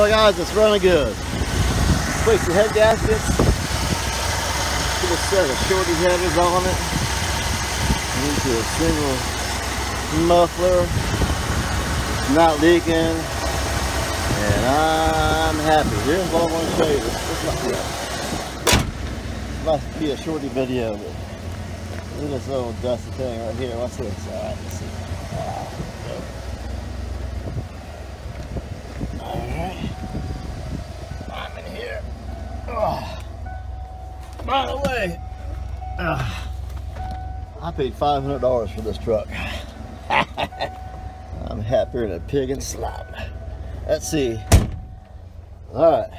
Well guys, it's running good. Place the head gaskets. Put a set of shorty headers on it. Into a single muffler. It's not leaking. And I'm happy. Here's what I want to show you. This, must, be a, shorty video. But look at this little dusty thing right here. What's this? Alright, let's see. Alright. By the way, uh, I paid $500 for this truck. I'm happier than a pig in slop. Let's see. Alright.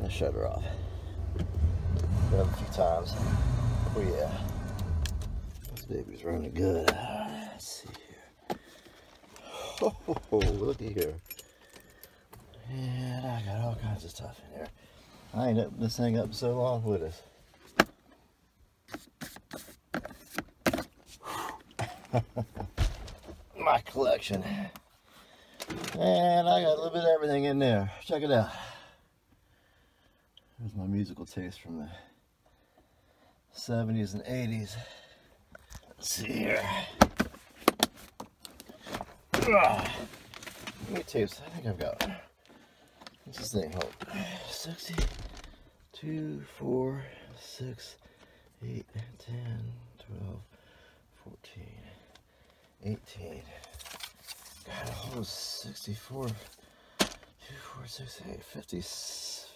Let's shut her off. A few times. Oh yeah. This baby's running good. Let's see here. Oh, looky here. And I got all kinds of stuff in here. I ain't opened this thing up so long with us. My collection. And I got a little bit of everything in there. Check it out. There's my musical taste from the 70s and 80s. Let's see here. Ugh. Let me taste. I think I've got. What's this thing hold? 60, 2, 4, 6, 8, 10, 12, 14, 18. God, almost 64, 2, 4, 6, 8, 50,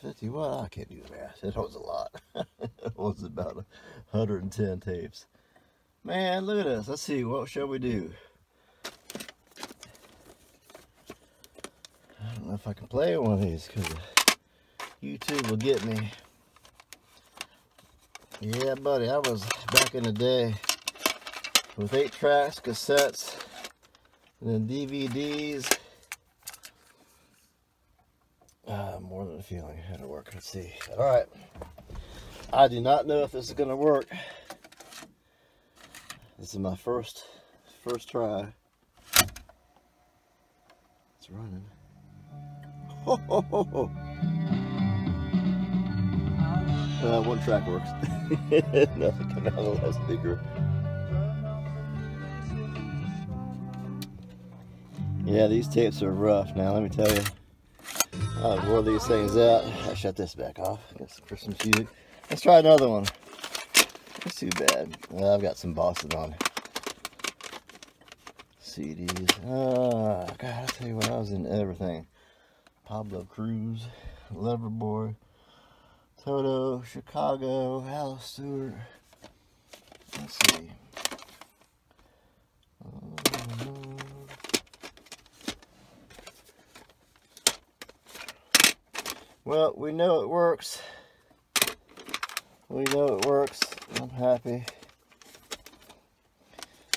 50. Well, I can't do the math. It holds a lot. it holds about 110 tapes. Man, look at this. Let's see. What shall we do? Don't know if I can play one of these because YouTube will get me. Yeah, buddy, I was back in the day with eight tracks, cassettes, and then DVDs. Uh, more than a feeling how to work. Let's see. All right. I do not know if this is going to work. This is my first first try. It's running. Ho, ho, ho, ho. Uh, one track works. Nothing coming out of the speaker. Yeah, these tapes are rough now, let me tell you. I wore these things out. I shut this back off. Got some Christmas music. Let's try another one. That's too bad. Well, I've got some bosses on CDs. Oh, God, I tell you what, I was in everything. Pablo Cruise, Loverboy, Toto, Chicago, Alice Stewart. Let's see. Uh, well, we know it works. We know it works. I'm happy.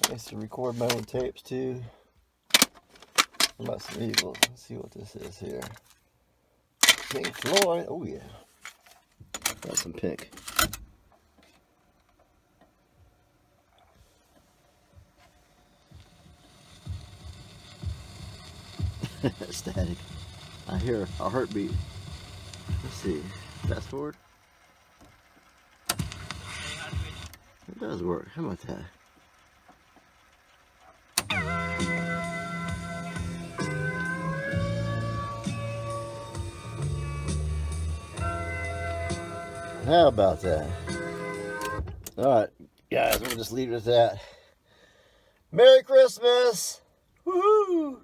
I used to record my own tapes too. Some Eagles. Let's see what this is here. Pink Floyd. Oh yeah. Got some pink. Static. I hear a heartbeat. Let's see. Fast forward. It does work. How about that? How about that? Alright, guys, we'll just leave it at that. Merry Christmas! Woohoo!